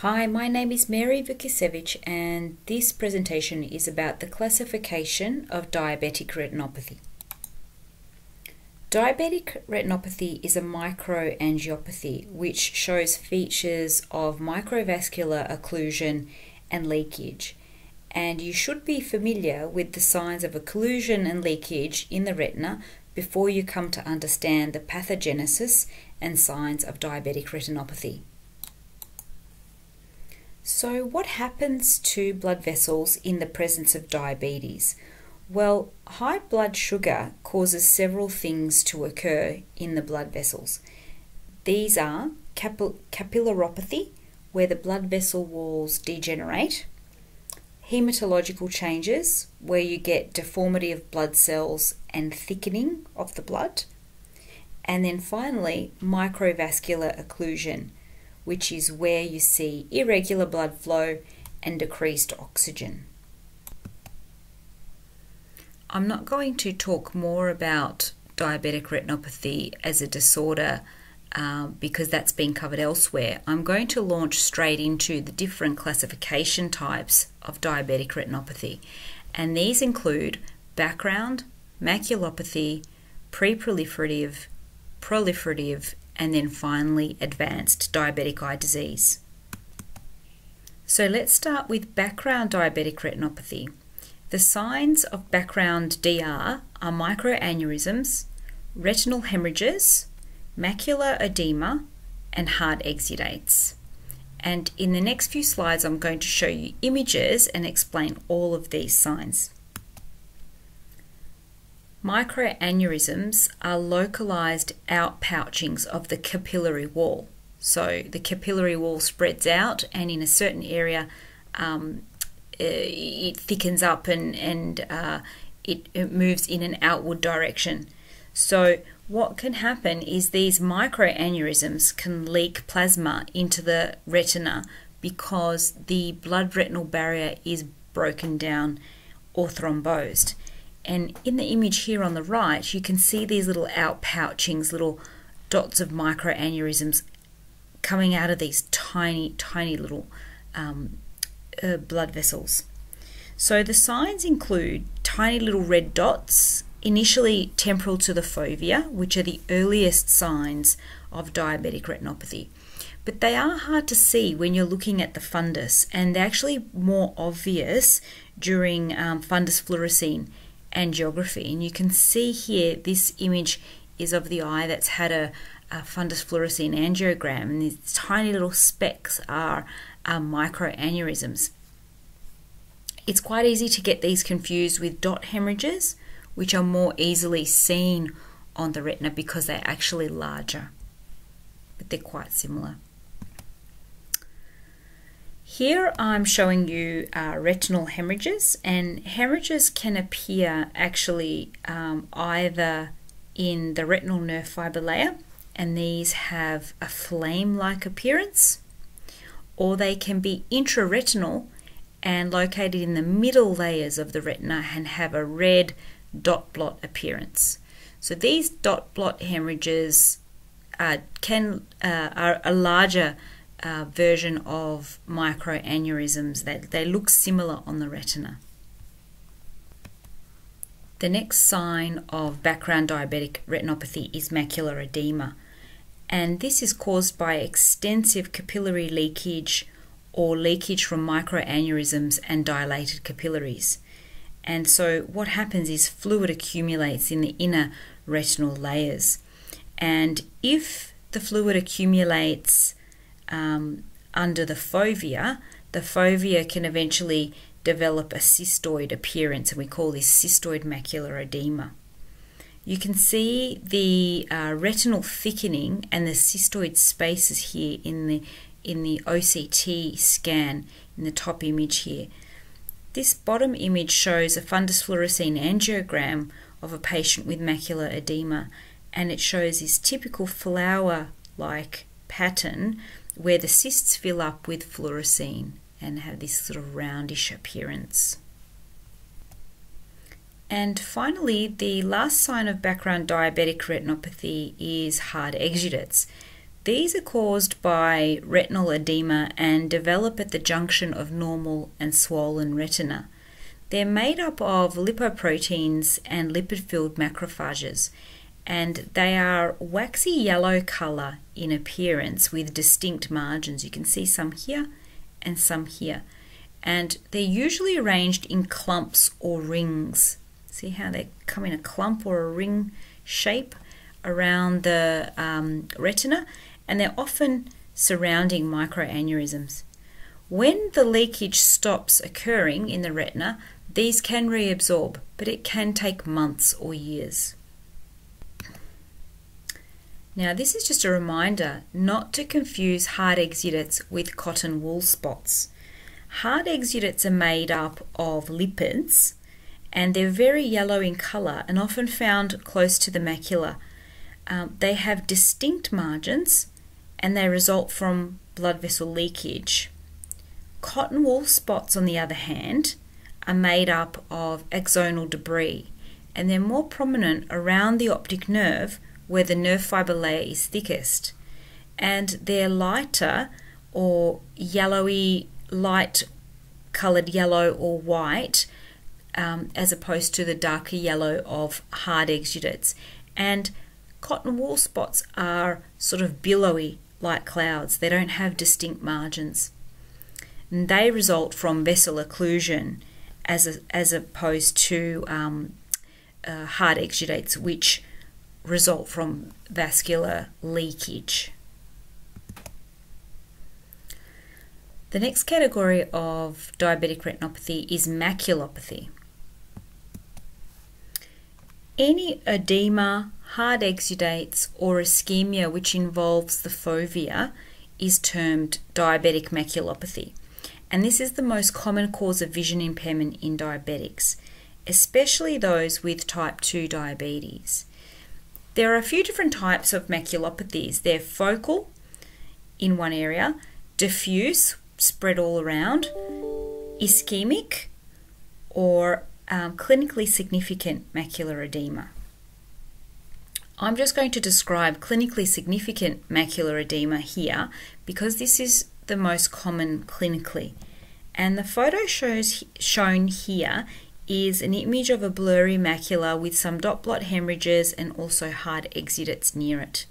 Hi, my name is Meri Vukasevich and this presentation is about the classification of diabetic retinopathy. Diabetic retinopathy is a microangiopathy which shows features of microvascular occlusion and leakage. And you should be familiar with the signs of occlusion and leakage in the retina before you come to understand the pathogenesis and signs of diabetic retinopathy. So, what happens to blood vessels in the presence of diabetes? Well, high blood sugar causes several things to occur in the blood vessels. These are capillaropathy, where the blood vessel walls degenerate, hematological changes, where you get deformity of blood cells and thickening of the blood, and then finally, microvascular occlusion, which is where you see irregular blood flow and decreased oxygen. I'm not going to talk more about diabetic retinopathy as a disorder uh, because that's been covered elsewhere. I'm going to launch straight into the different classification types of diabetic retinopathy, and these include background, maculopathy, preproliferative, proliferative, and then finally advanced diabetic eye disease. So let's start with background diabetic retinopathy. The signs of background DR are microaneurysms, retinal hemorrhages, macular edema, and hard exudates. And in the next few slides, I'm going to show you images and explain all of these signs. Microaneurysms are localized outpouchings of the capillary wall. So the capillary wall spreads out, and in a certain area, um, uh, it thickens up and, and uh, it, it moves in an outward direction. So, what can happen is these microaneurysms can leak plasma into the retina because the blood retinal barrier is broken down or thrombosed. And in the image here on the right, you can see these little outpouchings, little dots of microaneurysms coming out of these tiny, tiny little um, uh, blood vessels. So the signs include tiny little red dots, initially temporal to the fovea, which are the earliest signs of diabetic retinopathy. But they are hard to see when you're looking at the fundus, and they're actually more obvious during um, fundus fluorescein angiography. And you can see here this image is of the eye that's had a, a fundus fluorescein angiogram, and these tiny little specks are, are microaneurysms. It's quite easy to get these confused with dot hemorrhages, which are more easily seen on the retina because they're actually larger, but they're quite similar. Here I'm showing you uh, retinal hemorrhages, and hemorrhages can appear actually um, either in the retinal nerve fiber layer, and these have a flame like appearance, or they can be intraretinal and located in the middle layers of the retina and have a red dot blot appearance. So these dot blot hemorrhages uh, can uh, are a larger uh, version of microaneurysms that they look similar on the retina. The next sign of background diabetic retinopathy is macular edema, and this is caused by extensive capillary leakage or leakage from microaneurysms and dilated capillaries. And so, what happens is fluid accumulates in the inner retinal layers. And if the fluid accumulates um, under the fovea, the fovea can eventually develop a cystoid appearance, and we call this cystoid macular edema. You can see the uh, retinal thickening and the cystoid spaces here in the in the OCT scan in the top image here. This bottom image shows a fundus fluorescein angiogram of a patient with macular edema, and it shows this typical flower like pattern where the cysts fill up with fluorescein and have this sort of roundish appearance. And finally, the last sign of background diabetic retinopathy is hard exudates. These are caused by retinal edema and develop at the junction of normal and swollen retina. They're made up of lipoproteins and lipid filled macrophages, and they are waxy yellow colour in appearance with distinct margins. You can see some here and some here, and they're usually arranged in clumps or rings. See how they come in a clump or a ring shape around the um, retina, and they're often surrounding microaneurysms. When the leakage stops occurring in the retina, these can reabsorb, but it can take months or years. Now, this is just a reminder not to confuse hard exudates with cotton wool spots. Hard exudates are made up of lipids and they're very yellow in colour and often found close to the macula. Um, they have distinct margins and they result from blood vessel leakage. Cotton wool spots, on the other hand, are made up of axonal debris and they're more prominent around the optic nerve where the nerve fiber layer is thickest. And they're lighter or yellowy, light coloured yellow or white um, as opposed to the darker yellow of hard exudates. And cotton wool spots are sort of billowy like clouds, they don't have distinct margins. And they result from vessel occlusion as, a, as opposed to um, uh, hard exudates, which result from vascular leakage. The next category of diabetic retinopathy is maculopathy. Any edema, hard exudates, or ischemia which involves the fovea is termed diabetic maculopathy. And this is the most common cause of vision impairment in diabetics, especially those with type 2 diabetes. There are a few different types of maculopathies. They're focal in one area, diffuse, spread all around, ischemic, or um, clinically significant macular edema. I'm just going to describe clinically significant macular edema here because this is the most common clinically. And the photo shows shown here is an image of a blurry macula with some dot blot hemorrhages and also hard exudates near it.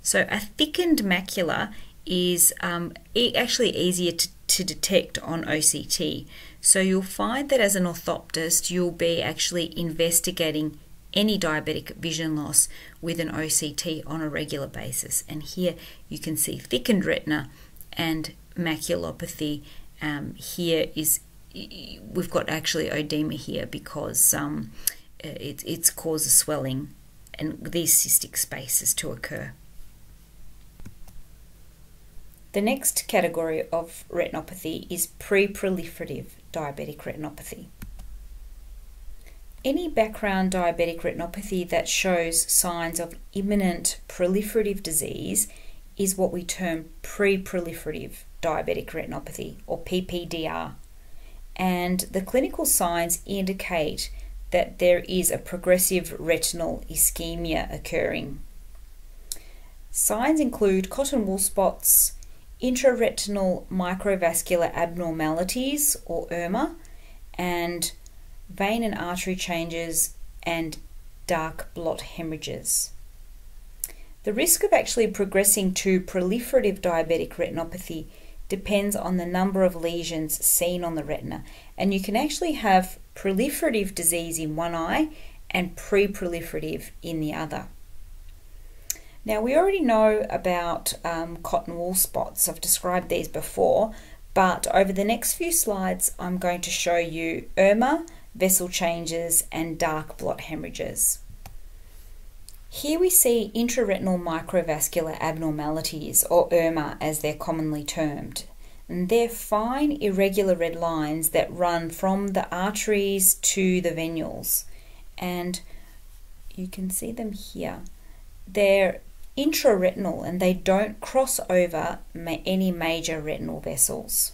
So a thickened macula is um, actually easier to, to detect on OCT. So you'll find that as an orthoptist, you'll be actually investigating any diabetic vision loss with an OCT on a regular basis. And here you can see thickened retina and maculopathy. Um, here is we've got actually oedema here because um, it it's causes swelling and these cystic spaces to occur. The next category of retinopathy is pre-proliferative diabetic retinopathy. Any background diabetic retinopathy that shows signs of imminent proliferative disease is what we term pre-proliferative diabetic retinopathy or PPDR. And the clinical signs indicate that there is a progressive retinal ischemia occurring. Signs include cotton wool spots, intraretinal microvascular abnormalities or IRMA, and vein and artery changes and dark blot hemorrhages. The risk of actually progressing to proliferative diabetic retinopathy depends on the number of lesions seen on the retina, and you can actually have proliferative disease in one eye and pre proliferative in the other. Now, we already know about um, cotton wool spots, I've described these before, but over the next few slides, I'm going to show you IRMA, vessel changes, and dark blot hemorrhages. Here we see intraretinal microvascular abnormalities, or IRMA as they're commonly termed. And they're fine, irregular red lines that run from the arteries to the venules. And you can see them here. They're intraretinal and they don't cross over any major retinal vessels.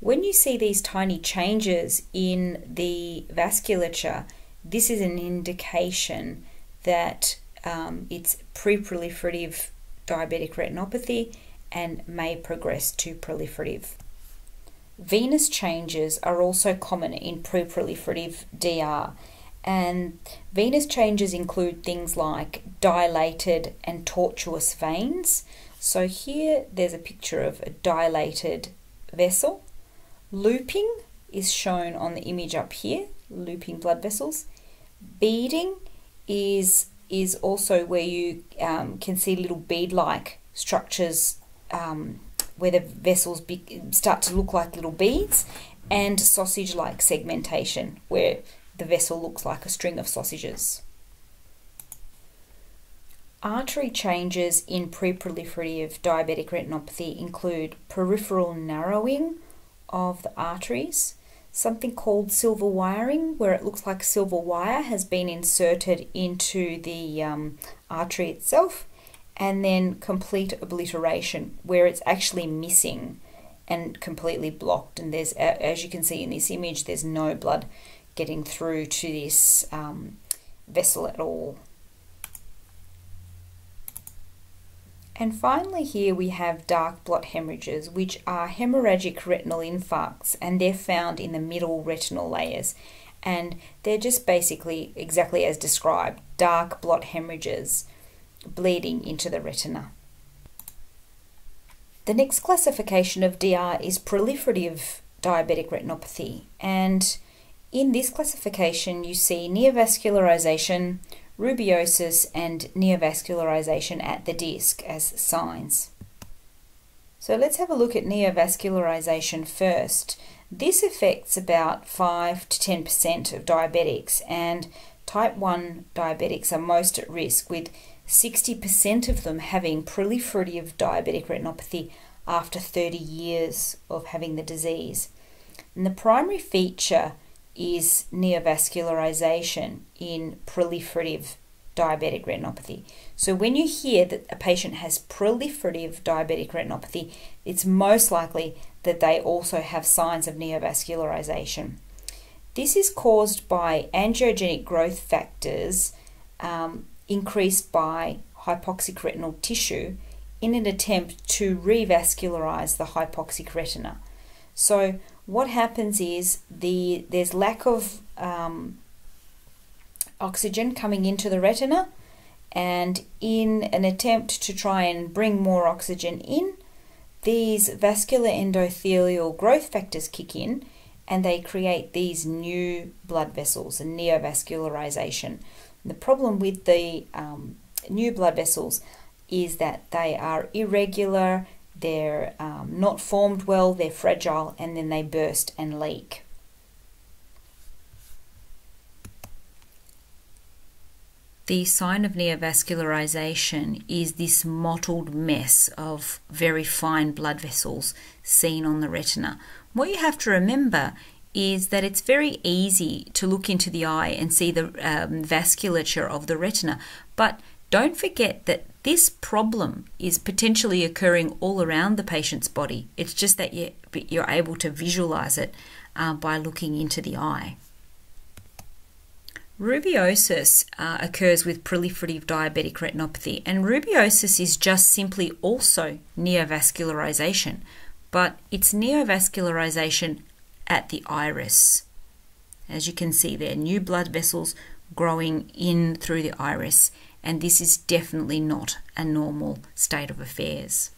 When you see these tiny changes in the vasculature, this is an indication that um, it's pre-proliferative diabetic retinopathy and may progress to proliferative. Venous changes are also common in pre-proliferative DR, and venous changes include things like dilated and tortuous veins. So, here there's a picture of a dilated vessel. Looping is shown on the image up here, looping blood vessels. Beading is is also where you um, can see little bead-like structures um, where the vessels be, start to look like little beads, and sausage like segmentation, where the vessel looks like a string of sausages. Artery changes in preproliferative diabetic retinopathy include peripheral narrowing of the arteries, something called silver wiring, where it looks like silver wire has been inserted into the um, artery itself, and then complete obliteration where it's actually missing and completely blocked. And there's as you can see in this image there's no blood getting through to this um, vessel at all and finally here we have dark blot hemorrhages which are hemorrhagic retinal infarcts and they're found in the middle retinal layers and they're just basically exactly as described dark blot hemorrhages bleeding into the retina. The next classification of DR is proliferative diabetic retinopathy, and in this classification, you see neovascularization, rubeosis, and neovascularization at the disc as signs. So let's have a look at neovascularization first. This affects about 5 to 10% of diabetics, and type 1 diabetics are most at risk with 60% of them having proliferative diabetic retinopathy after 30 years of having the disease. And the primary feature is neovascularization in proliferative diabetic retinopathy. So when you hear that a patient has proliferative diabetic retinopathy, it's most likely that they also have signs of neovascularization. This is caused by angiogenic growth factors um, increased by hypoxic retinal tissue in an attempt to revascularize the hypoxic retina. So what happens is the there's lack of um, oxygen coming into the retina, and in an attempt to try and bring more oxygen in, these vascular endothelial growth factors kick in, and they create these new blood vessels and neovascularization. The problem with the um, new blood vessels is that they are irregular, they're um, not formed well, they're fragile, and then they burst and leak. The sign of neovascularization is this mottled mess of very fine blood vessels seen on the retina. What you have to remember is that it's very easy to look into the eye and see the um, vasculature of the retina. But don't forget that this problem is potentially occurring all around the patient's body. It's just that you're able to visualize it uh, by looking into the eye. Rubeosis uh, occurs with proliferative diabetic retinopathy, and rubeosis is just simply also neovascularization, but it's neovascularization at the iris. As you can see there, new blood vessels growing in through the iris, and this is definitely not a normal state of affairs.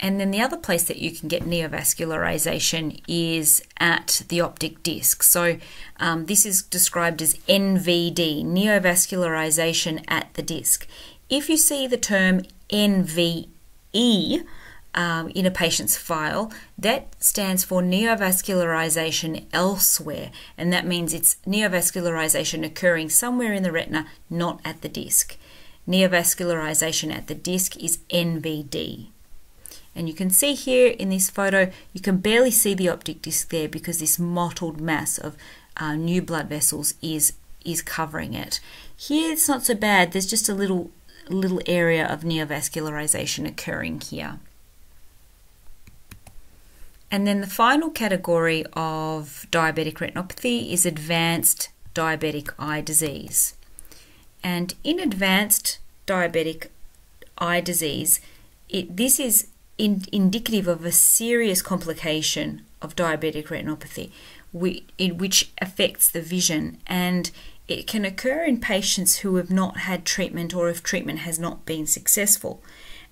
And then the other place that you can get neovascularization is at the optic disc. So um, this is described as NVD, neovascularization at the disc. If you see the term NVE, um, in a patient's file, that stands for neovascularization elsewhere, and that means it's neovascularization occurring somewhere in the retina, not at the disc. Neovascularization at the disc is NVD. And you can see here in this photo, you can barely see the optic disc there because this mottled mass of uh, new blood vessels is is covering it. Here it's not so bad. There's just a little little area of neovascularization occurring here. And then the final category of diabetic retinopathy is advanced diabetic eye disease. And in advanced diabetic eye disease, it, this is in, indicative of a serious complication of diabetic retinopathy, we, in, which affects the vision, and it can occur in patients who have not had treatment or if treatment has not been successful.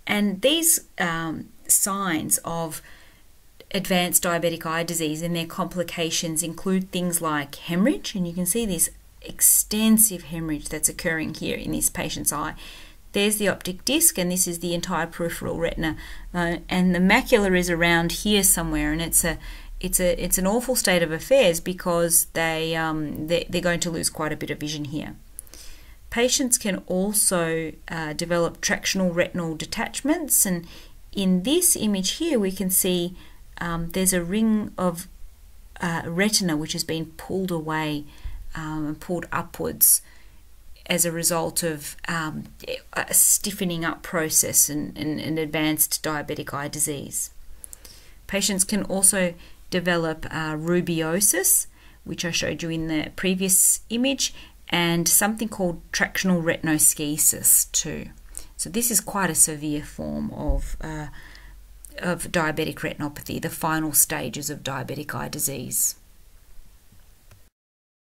And these um, signs of advanced diabetic eye disease and their complications include things like hemorrhage, and you can see this extensive hemorrhage that's occurring here in this patient's eye. There's the optic disc, and this is the entire peripheral retina, uh, and the macula is around here somewhere, and it's a it's a it's an awful state of affairs because they um, they, they're going to lose quite a bit of vision here. Patients can also uh, develop tractional retinal detachments, and in this image here, we can see um, there's a ring of uh, retina which has been pulled away um, and pulled upwards as a result of um, a stiffening up process and, and, and, advanced diabetic eye disease. Patients can also develop uh, rubeosis, which I showed you in the previous image, and something called tractional retinoschisis too. So this is quite a severe form of uh, of diabetic retinopathy, the final stages of diabetic eye disease.